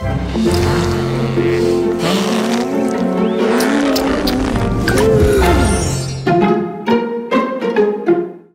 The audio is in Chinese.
嗯.